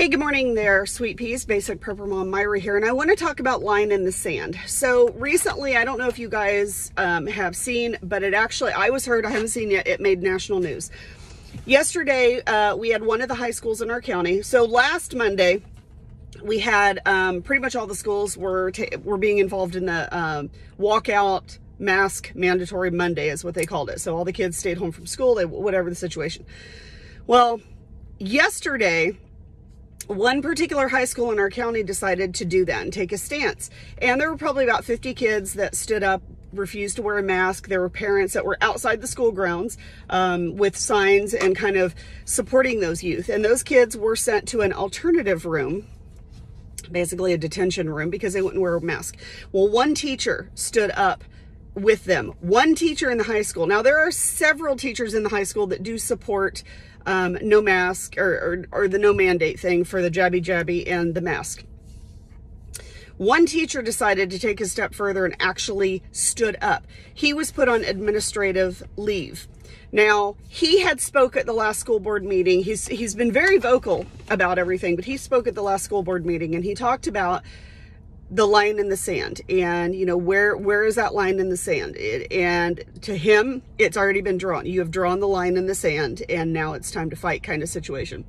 Hey, good morning there, Sweet Peas. Basic Prepper Mom Myra here, and I want to talk about line in the sand. So recently, I don't know if you guys um, have seen, but it actually, I was heard, I haven't seen yet, it made national news. Yesterday, uh, we had one of the high schools in our county. So last Monday, we had um, pretty much all the schools were were being involved in the um, walkout mask mandatory Monday is what they called it. So all the kids stayed home from school, they, whatever the situation. Well, yesterday, one particular high school in our county decided to do that and take a stance. And there were probably about 50 kids that stood up, refused to wear a mask. There were parents that were outside the school grounds um, with signs and kind of supporting those youth. And those kids were sent to an alternative room basically a detention room because they wouldn't wear a mask. Well, one teacher stood up with them. One teacher in the high school. Now, there are several teachers in the high school that do support um, no mask or, or, or the no mandate thing for the jabby jabby and the mask. One teacher decided to take a step further and actually stood up. He was put on administrative leave. Now, he had spoke at the last school board meeting. He's he's been very vocal about everything, but he spoke at the last school board meeting and he talked about the line in the sand. And you know where where is that line in the sand? It, and to him it's already been drawn. You have drawn the line in the sand and now it's time to fight kind of situation.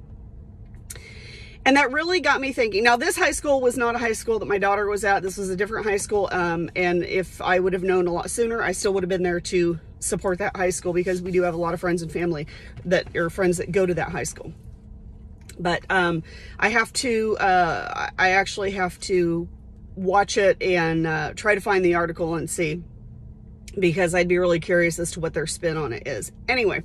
And that really got me thinking. Now this high school was not a high school that my daughter was at. This was a different high school um, and if i would have known a lot sooner i still would have been there to support that high school because we do have a lot of friends and family that are friends that go to that high school. But um, i have to uh, i actually have to watch it and uh, try to find the article and see because I'd be really curious as to what their spin on it is. Anyway,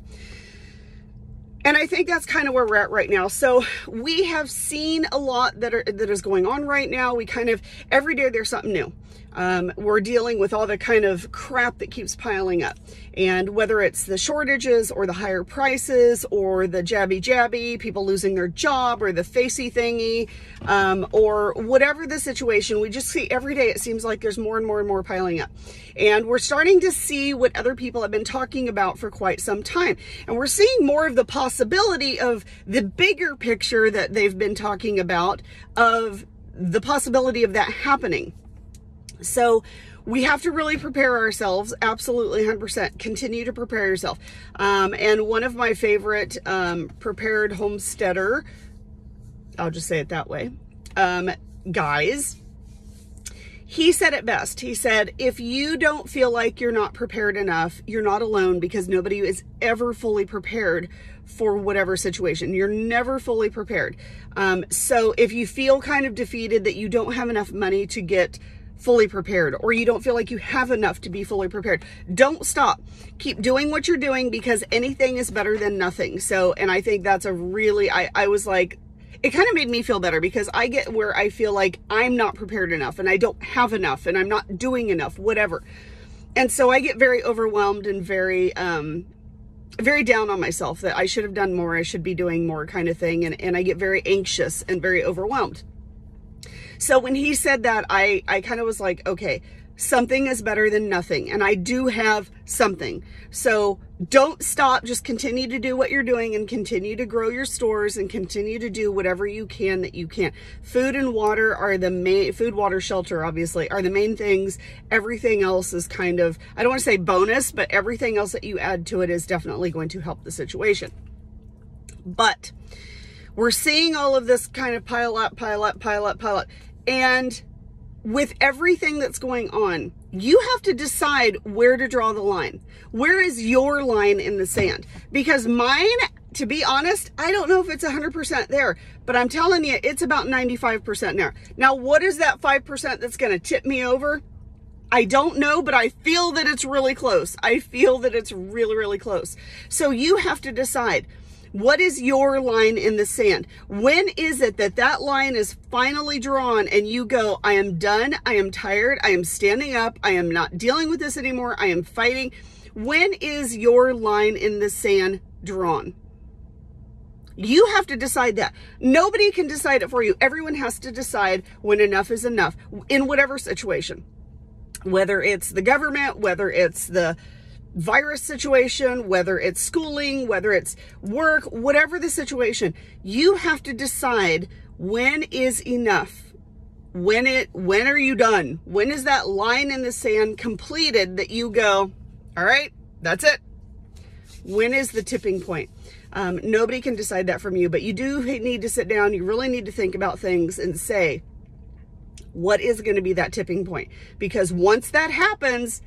and I think that's kind of where we're at right now. So we have seen a lot that are that is going on right now. We kind of every day there's something new. Um, we're dealing with all the kind of crap that keeps piling up. And whether it's the shortages or the higher prices or the jabby jabby, people losing their job or the facey thingy, um, or whatever the situation, we just see every day it seems like there's more and more and more piling up. And we're starting to see what other people have been talking about for quite some time. And we're seeing more of the possibility of the bigger picture that they've been talking about of the possibility of that happening. So we have to really prepare ourselves. Absolutely 100%. Continue to prepare yourself. Um, and one of my favorite um, prepared homesteader, I'll just say it that way, um, guys, he said it best. He said, if you don't feel like you're not prepared enough, you're not alone because nobody is ever fully prepared for whatever situation. You're never fully prepared. Um, so if you feel kind of defeated that you don't have enough money to get fully prepared or you don't feel like you have enough to be fully prepared. Don't stop. Keep doing what you're doing because anything is better than nothing. So, and I think that's a really, I, I was like, it kind of made me feel better because I get where I feel like I'm not prepared enough and I don't have enough and I'm not doing enough, whatever. And so I get very overwhelmed and very, um, very down on myself that I should have done more, I should be doing more kind of thing. And, and I get very anxious and very overwhelmed. So when he said that, I, I kind of was like, okay, something is better than nothing. And I do have something. So don't stop. Just continue to do what you're doing and continue to grow your stores and continue to do whatever you can that you can. Food and water are the main, food, water, shelter, obviously, are the main things. Everything else is kind of, I don't want to say bonus, but everything else that you add to it is definitely going to help the situation. But we're seeing all of this kind of pile up, pile up, pile up, pile up. And with everything that's going on, you have to decide where to draw the line. Where is your line in the sand? Because mine, to be honest, I don't know if it's 100% there, but I'm telling you, it's about 95% there. Now, what is that 5% that's going to tip me over? I don't know, but I feel that it's really close. I feel that it's really, really close. So you have to decide what is your line in the sand? When is it that that line is finally drawn and you go, I am done. I am tired. I am standing up. I am not dealing with this anymore. I am fighting. When is your line in the sand drawn? You have to decide that. Nobody can decide it for you. Everyone has to decide when enough is enough in whatever situation. Whether it's the government, whether it's the virus situation, whether it's schooling, whether it's work, whatever the situation, you have to decide when is enough. When it when are you done? When is that line in the sand completed that you go, all right, that's it. When is the tipping point? Um, nobody can decide that from you, but you do need to sit down. You really need to think about things and say, what is going to be that tipping point? Because once that happens,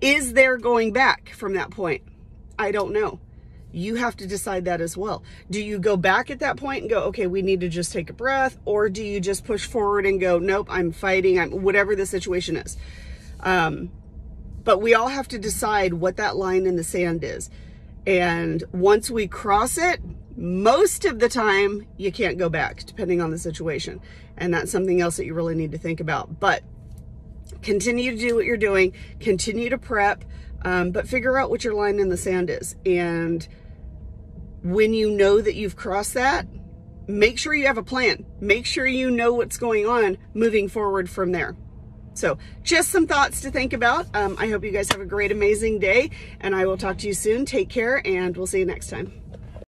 is there going back from that point? I don't know. You have to decide that as well. Do you go back at that point and go, okay, we need to just take a breath? Or do you just push forward and go, nope, I'm fighting, I'm whatever the situation is. Um, but we all have to decide what that line in the sand is. And once we cross it, most of the time you can't go back depending on the situation. And that's something else that you really need to think about. But continue to do what you're doing, continue to prep, um, but figure out what your line in the sand is. And when you know that you've crossed that, make sure you have a plan. Make sure you know what's going on moving forward from there. So just some thoughts to think about. Um, I hope you guys have a great, amazing day and I will talk to you soon. Take care and we'll see you next time.